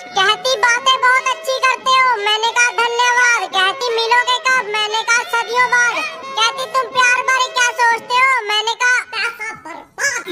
कहती, बातें बहुत अच्छी करते हो। मैंने कहा, धन्यवाद। कहती, मिलोगे कब? मैंने कहा, सदियों बाद। कहती, तुम प्यार बारे क्या सोचते हो? मैंने कहा, पैसा बर्बाद